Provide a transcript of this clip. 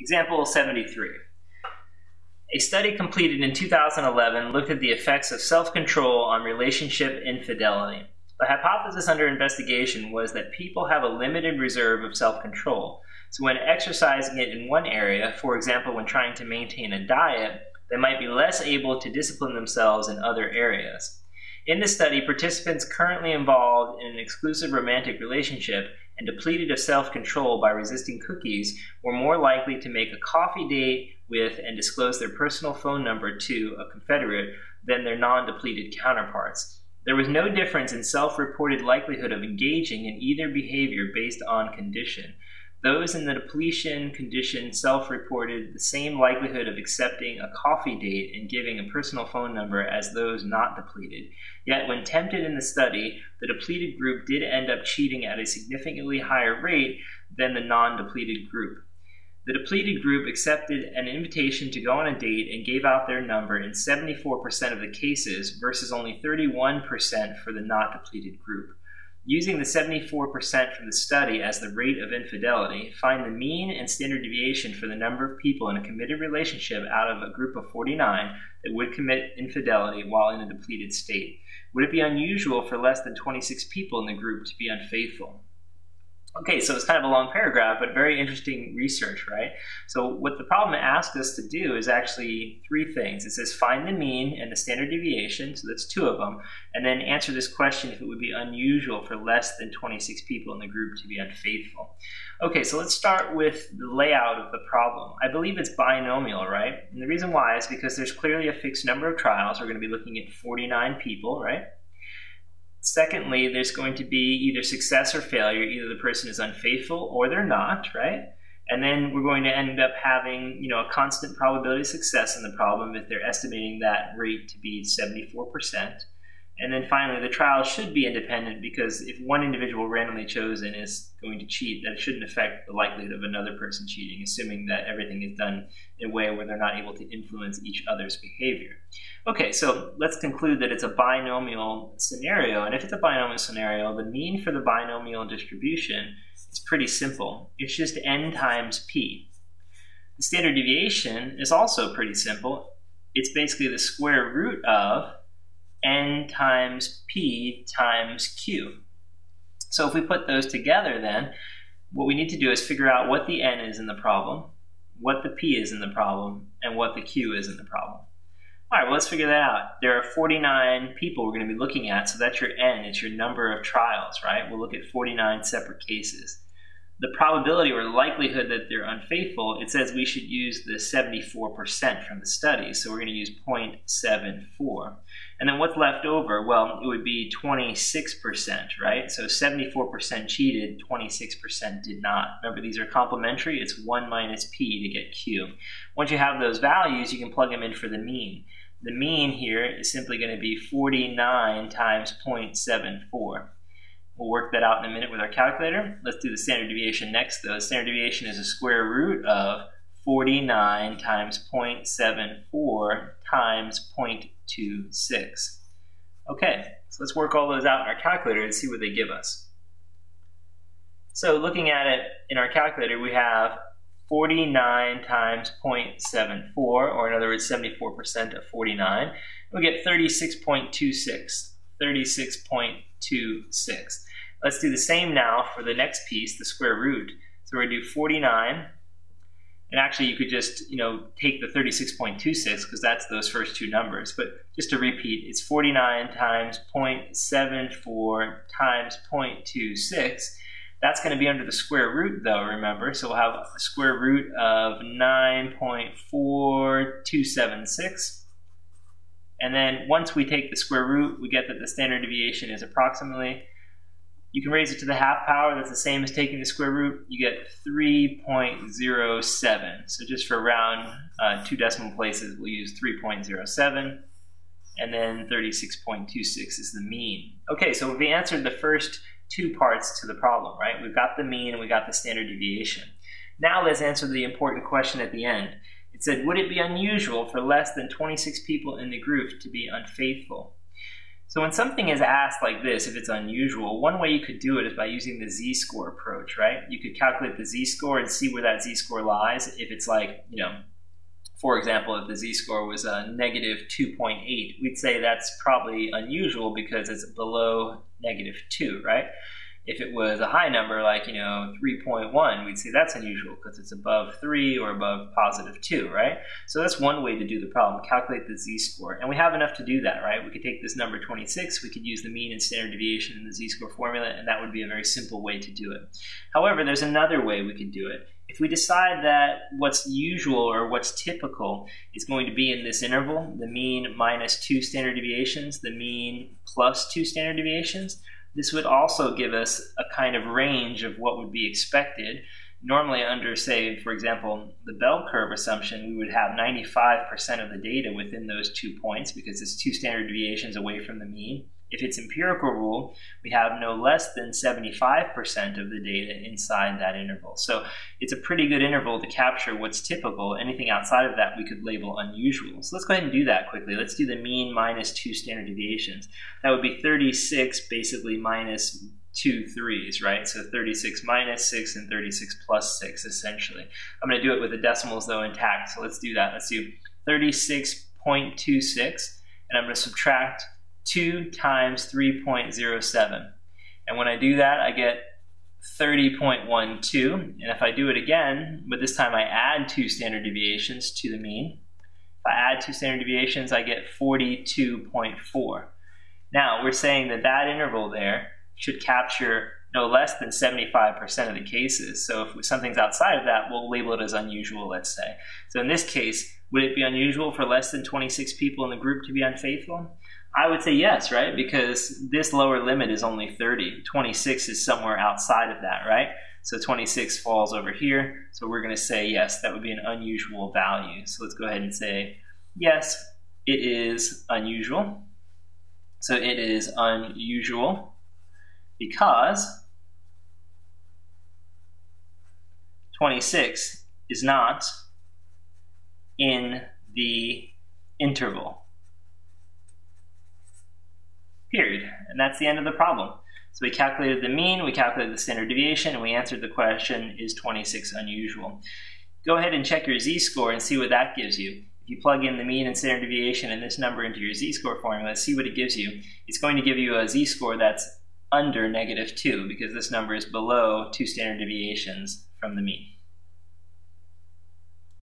Example 73. A study completed in 2011 looked at the effects of self-control on relationship infidelity. The hypothesis under investigation was that people have a limited reserve of self-control. So when exercising it in one area, for example when trying to maintain a diet, they might be less able to discipline themselves in other areas. In the study, participants currently involved in an exclusive romantic relationship and depleted of self control by resisting cookies were more likely to make a coffee date with and disclose their personal phone number to a confederate than their non depleted counterparts. There was no difference in self reported likelihood of engaging in either behavior based on condition. Those in the depletion condition self reported the same likelihood of accepting a coffee date and giving a personal phone number as those not depleted. Yet, when tempted in the study, the depleted group did end up cheating at a significantly higher rate than the non depleted group. The depleted group accepted an invitation to go on a date and gave out their number in 74% of the cases versus only 31% for the not depleted group. Using the 74% from the study as the rate of infidelity, find the mean and standard deviation for the number of people in a committed relationship out of a group of 49 that would commit infidelity while in a depleted state. Would it be unusual for less than 26 people in the group to be unfaithful? Okay, so it's kind of a long paragraph, but very interesting research, right? So what the problem asked us to do is actually three things. It says find the mean and the standard deviation, so that's two of them, and then answer this question if it would be unusual for less than 26 people in the group to be unfaithful. Okay, so let's start with the layout of the problem. I believe it's binomial, right? And the reason why is because there's clearly a fixed number of trials. We're going to be looking at 49 people, right? Secondly, there's going to be either success or failure. Either the person is unfaithful or they're not, right? And then we're going to end up having, you know, a constant probability of success in the problem if they're estimating that rate to be 74%. And then finally, the trial should be independent because if one individual randomly chosen is going to cheat, that shouldn't affect the likelihood of another person cheating, assuming that everything is done in a way where they're not able to influence each other's behavior. Okay, so let's conclude that it's a binomial scenario. And if it's a binomial scenario, the mean for the binomial distribution is pretty simple. It's just n times p. The standard deviation is also pretty simple. It's basically the square root of n times p times q. So if we put those together then, what we need to do is figure out what the n is in the problem, what the p is in the problem, and what the q is in the problem. All right, well, let's figure that out. There are 49 people we're going to be looking at, so that's your n. It's your number of trials, right? We'll look at 49 separate cases the probability or likelihood that they're unfaithful, it says we should use the 74% from the study. So we're going to use 0.74. And then what's left over? Well, it would be 26%, right? So 74% cheated, 26% did not. Remember, these are complementary. It's 1 minus p to get q. Once you have those values, you can plug them in for the mean. The mean here is simply going to be 49 times 0.74. We'll work that out in a minute with our calculator. Let's do the standard deviation next, though. Standard deviation is a square root of 49 times 0.74 times 0.26. Okay, so let's work all those out in our calculator and see what they give us. So looking at it in our calculator, we have 49 times 0.74, or in other words, 74% of 49. We get 36.26. 36.26. Let's do the same now for the next piece, the square root. So we're to do 49. And actually, you could just, you know, take the 36.26 because that's those first two numbers. But just to repeat, it's 49 times 0.74 times 0.26. That's going to be under the square root, though, remember. So we'll have a square root of 9.4276. And then once we take the square root, we get that the standard deviation is approximately you can raise it to the half power. That's the same as taking the square root. You get 3.07. So just for round uh, two decimal places, we'll use 3.07. And then 36.26 is the mean. Okay, so we answered the first two parts to the problem, right? We've got the mean and we got the standard deviation. Now let's answer the important question at the end. It said, would it be unusual for less than 26 people in the group to be unfaithful? So when something is asked like this, if it's unusual, one way you could do it is by using the z-score approach, right? You could calculate the z-score and see where that z-score lies. If it's like, you know, for example, if the z-score was a negative 2.8, we'd say that's probably unusual because it's below negative 2, right? If it was a high number like, you know, 3.1, we'd say that's unusual because it's above 3 or above positive 2, right? So that's one way to do the problem, calculate the z-score. And we have enough to do that, right? We could take this number 26, we could use the mean and standard deviation in the z-score formula, and that would be a very simple way to do it. However, there's another way we could do it. If we decide that what's usual or what's typical is going to be in this interval, the mean minus two standard deviations, the mean plus two standard deviations, this would also give us a kind of range of what would be expected. Normally, under, say, for example, the bell curve assumption, we would have 95% of the data within those two points because it's two standard deviations away from the mean. If it's empirical rule, we have no less than 75% of the data inside that interval. So it's a pretty good interval to capture what's typical. Anything outside of that we could label unusual. So let's go ahead and do that quickly. Let's do the mean minus two standard deviations. That would be 36 basically minus two threes, right? So 36 minus 6 and 36 plus 6, essentially. I'm going to do it with the decimals, though, intact. So let's do that. Let's do 36.26, and I'm going to subtract 2 times 3.07. And when I do that, I get 30.12. And if I do it again, but this time I add two standard deviations to the mean, if I add two standard deviations, I get 42.4. Now, we're saying that that interval there should capture no less than 75% of the cases. So if something's outside of that, we'll label it as unusual, let's say. So in this case, would it be unusual for less than 26 people in the group to be unfaithful? I would say yes, right? Because this lower limit is only 30. 26 is somewhere outside of that, right? So 26 falls over here. So we're going to say yes, that would be an unusual value. So let's go ahead and say yes, it is unusual. So it is unusual because 26 is not in the interval period. And that's the end of the problem. So we calculated the mean, we calculated the standard deviation, and we answered the question, is 26 unusual? Go ahead and check your z-score and see what that gives you. If you plug in the mean and standard deviation and this number into your z-score formula, see what it gives you. It's going to give you a z-score that's under negative 2 because this number is below two standard deviations from the mean.